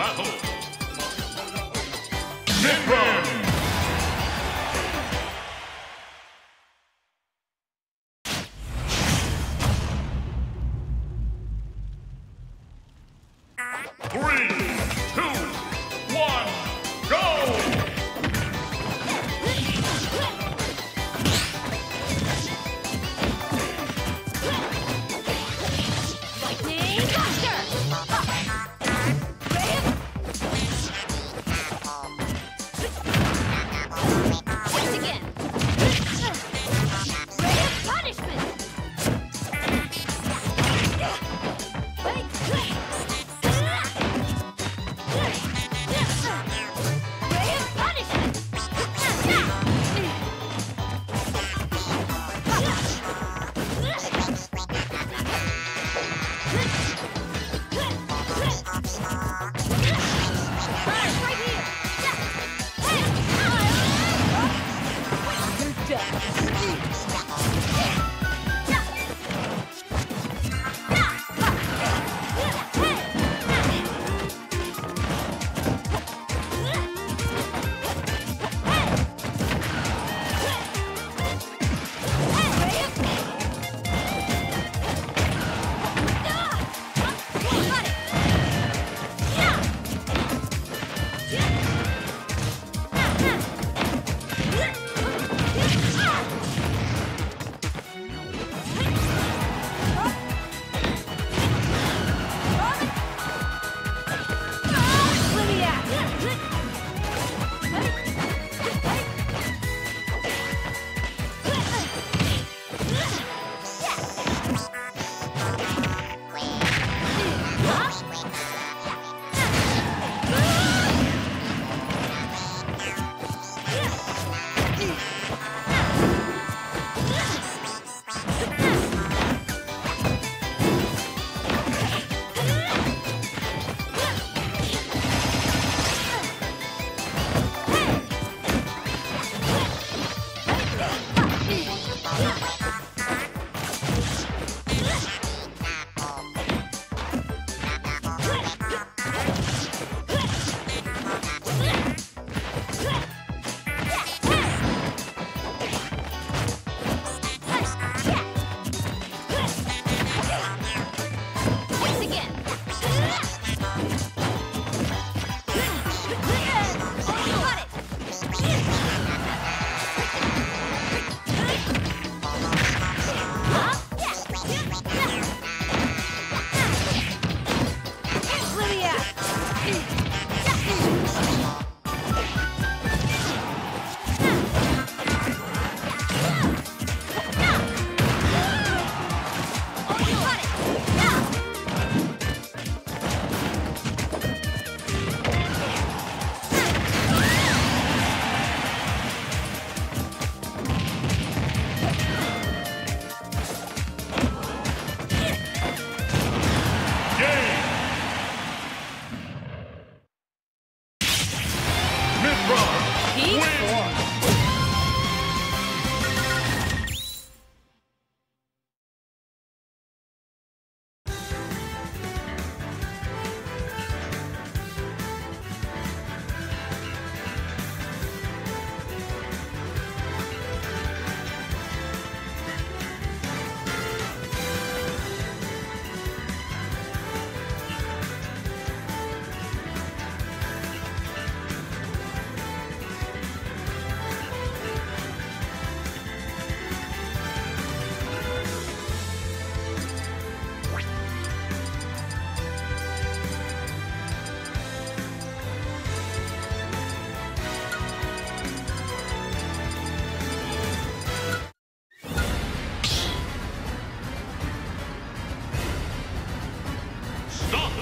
battle. Min Three,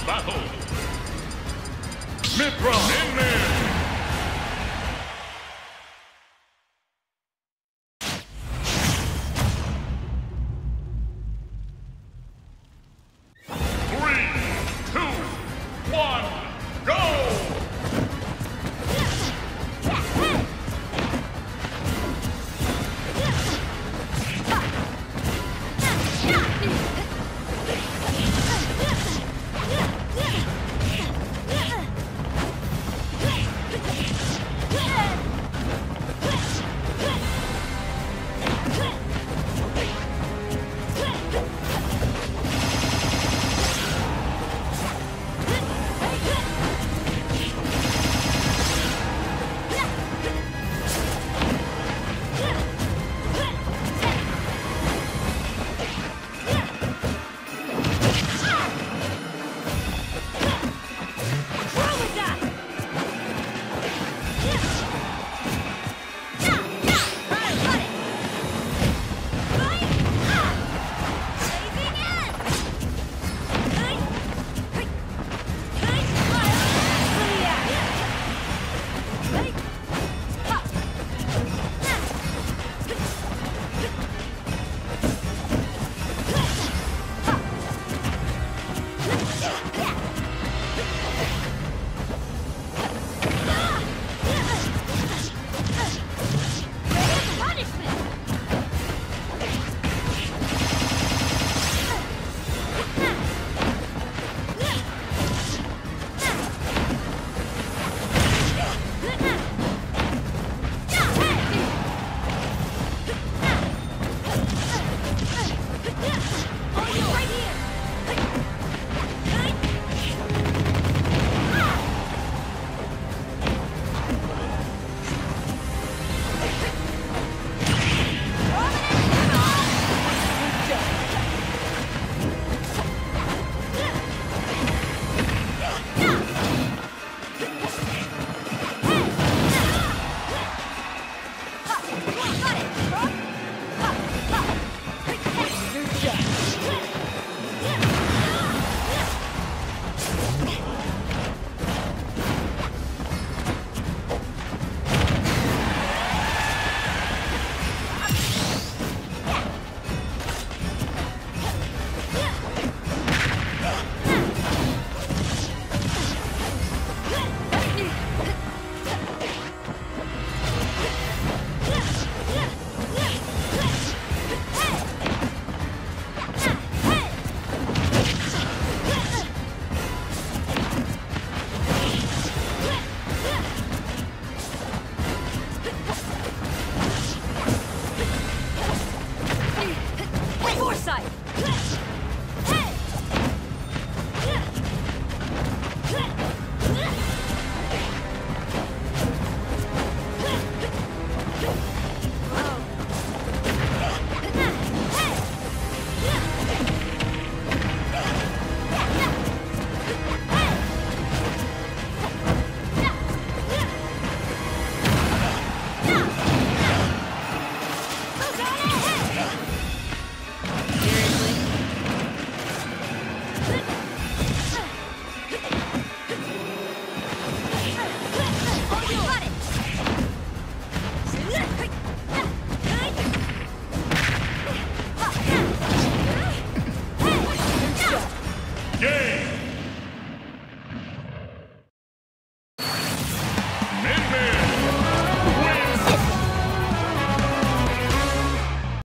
battle. Min.